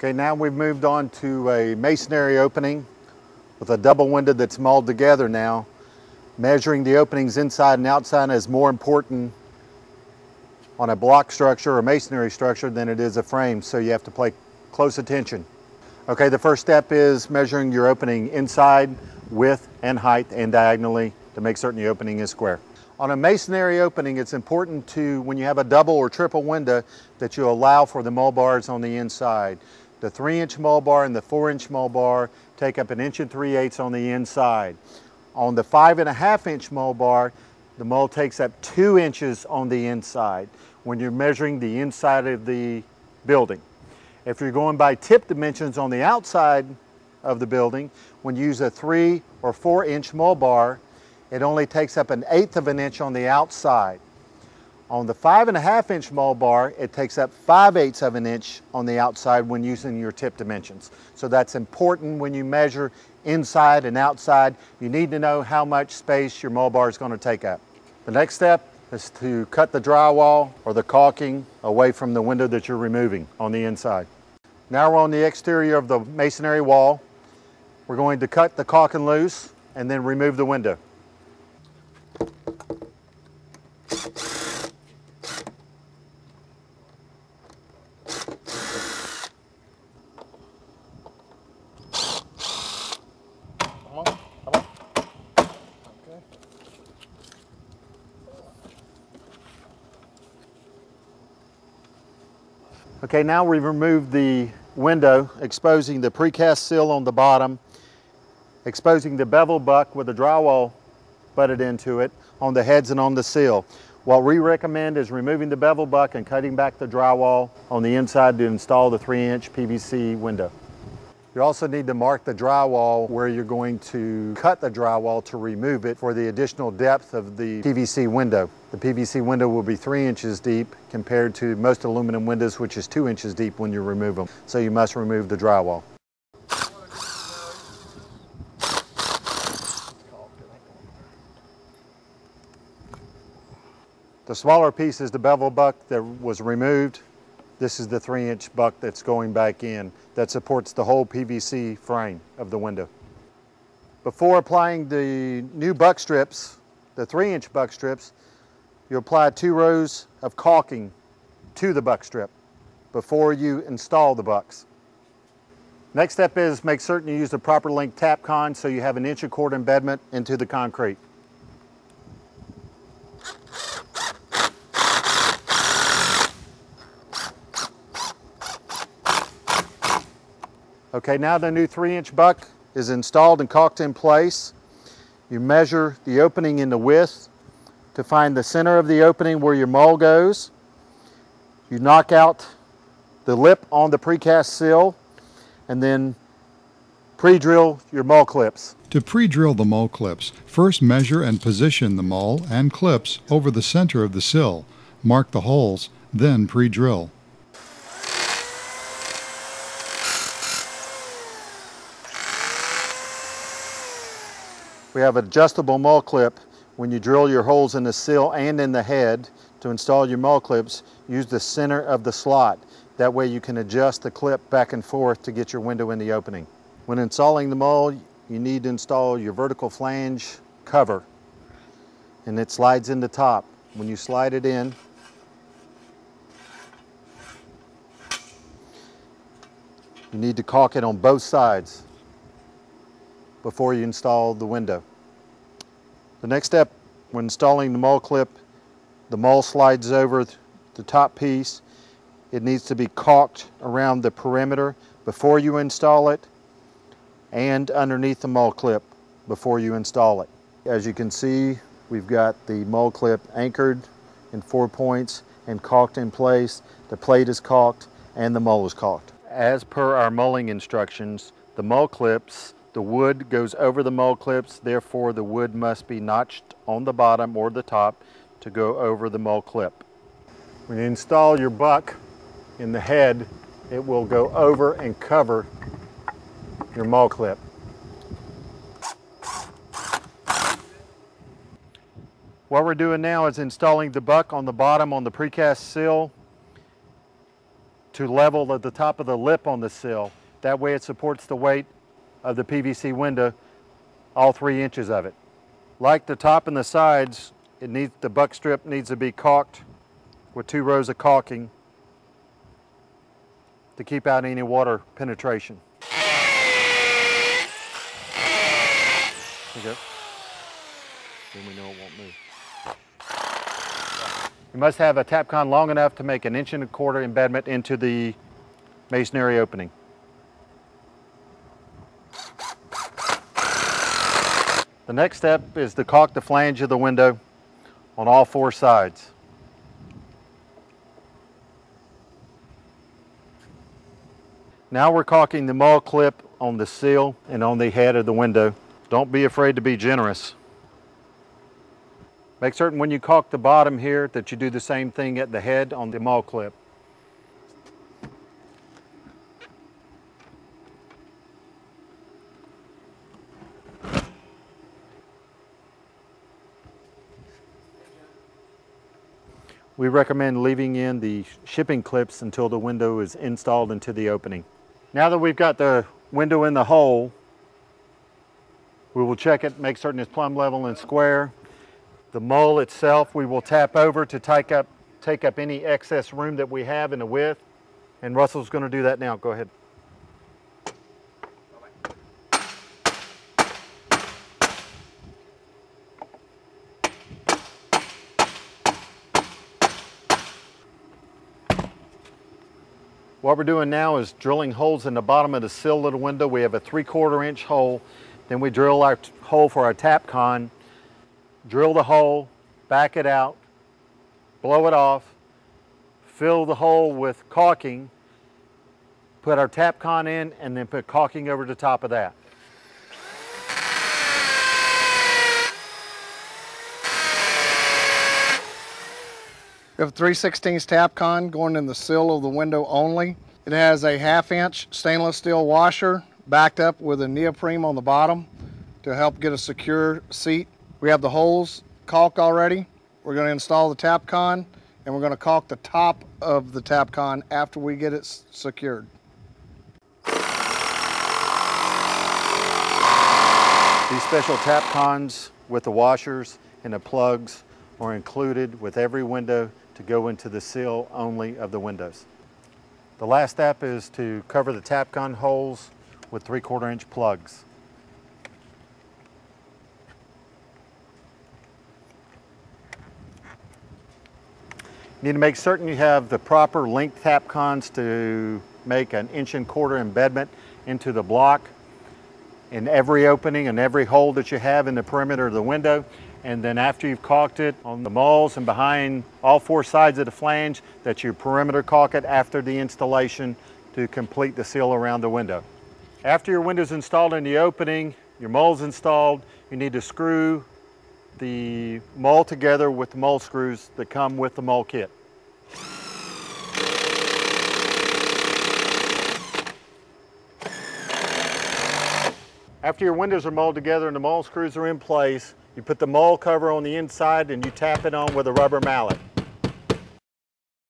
Okay, now we've moved on to a masonry opening with a double window that's molded together now. Measuring the openings inside and outside is more important on a block structure or masonry structure than it is a frame, so you have to pay close attention. Okay, the first step is measuring your opening inside, width and height and diagonally to make certain the opening is square. On a masonry opening, it's important to, when you have a double or triple window, that you allow for the mull bars on the inside. The three inch mull bar and the four inch mull bar take up an inch and three eighths on the inside. On the five and a half inch mull bar, the mull takes up two inches on the inside when you're measuring the inside of the building. If you're going by tip dimensions on the outside of the building, when you use a three or four inch mull bar, it only takes up an eighth of an inch on the outside. On the five and a half inch mull bar, it takes up five eighths of an inch on the outside when using your tip dimensions. So that's important when you measure inside and outside. You need to know how much space your mull bar is going to take up. The next step is to cut the drywall or the caulking away from the window that you're removing on the inside. Now we're on the exterior of the masonry wall. We're going to cut the caulking loose and then remove the window. Okay, now we've removed the window, exposing the precast sill on the bottom, exposing the bevel buck with the drywall butted into it on the heads and on the sill. What we recommend is removing the bevel buck and cutting back the drywall on the inside to install the three inch PVC window. You also need to mark the drywall where you're going to cut the drywall to remove it for the additional depth of the PVC window. The PVC window will be three inches deep compared to most aluminum windows, which is two inches deep when you remove them. So you must remove the drywall. The smaller piece is the bevel buck that was removed this is the three inch buck that's going back in that supports the whole PVC frame of the window. Before applying the new buck strips, the three inch buck strips, you apply two rows of caulking to the buck strip before you install the bucks. Next step is make certain you use the proper length Tapcon so you have an inch of cord embedment into the concrete. Okay, now the new three inch buck is installed and caulked in place. You measure the opening in the width to find the center of the opening where your mull goes. You knock out the lip on the precast sill and then pre-drill your mull clips. To pre-drill the mull clips, first measure and position the mull and clips over the center of the sill. Mark the holes, then pre-drill. We have adjustable mull clip. When you drill your holes in the sill and in the head to install your mull clips, use the center of the slot. That way you can adjust the clip back and forth to get your window in the opening. When installing the mull, you need to install your vertical flange cover and it slides in the top. When you slide it in, you need to caulk it on both sides before you install the window. The next step when installing the mull clip, the mull slides over the top piece. It needs to be caulked around the perimeter before you install it and underneath the mull clip before you install it. As you can see, we've got the mull clip anchored in four points and caulked in place. The plate is caulked and the mull is caulked. As per our mulling instructions, the mull clips the wood goes over the mull clips, therefore the wood must be notched on the bottom or the top to go over the mull clip. When you install your buck in the head, it will go over and cover your mull clip. What we're doing now is installing the buck on the bottom on the precast sill to level at the top of the lip on the sill. That way it supports the weight of the PVC window, all three inches of it. Like the top and the sides, it needs, the buck strip needs to be caulked with two rows of caulking to keep out any water penetration. Okay. Then we know it won't move. You must have a Tapcon long enough to make an inch and a quarter embedment into the masonry opening. The next step is to caulk the flange of the window on all four sides. Now we're caulking the mull clip on the sill and on the head of the window. Don't be afraid to be generous. Make certain when you caulk the bottom here that you do the same thing at the head on the mull clip. We recommend leaving in the shipping clips until the window is installed into the opening. Now that we've got the window in the hole, we will check it, make certain it's plumb level and square. The mull itself, we will tap over to take up, take up any excess room that we have in the width. And Russell's gonna do that now, go ahead. What we're doing now is drilling holes in the bottom of the sill of the window. We have a three quarter inch hole. Then we drill our hole for our Tapcon, drill the hole, back it out, blow it off, fill the hole with caulking, put our Tapcon in, and then put caulking over the top of that. We have a 3 16 Tapcon going in the sill of the window only. It has a half inch stainless steel washer backed up with a neoprene on the bottom to help get a secure seat. We have the holes caulked already. We're going to install the Tapcon and we're going to caulk the top of the Tapcon after we get it secured. These special Tapcons with the washers and the plugs are included with every window to go into the sill only of the windows. The last step is to cover the Tapcon holes with three quarter inch plugs. You need to make certain you have the proper length Tapcons to make an inch and quarter embedment into the block in every opening and every hole that you have in the perimeter of the window. And then after you've caulked it on the mulls and behind all four sides of the flange, that you perimeter caulk it after the installation to complete the seal around the window. After your window's installed in the opening, your mull's installed, you need to screw the mull together with the mull screws that come with the mull kit. After your windows are molded together and the mull screws are in place, you put the mull cover on the inside and you tap it on with a rubber mallet.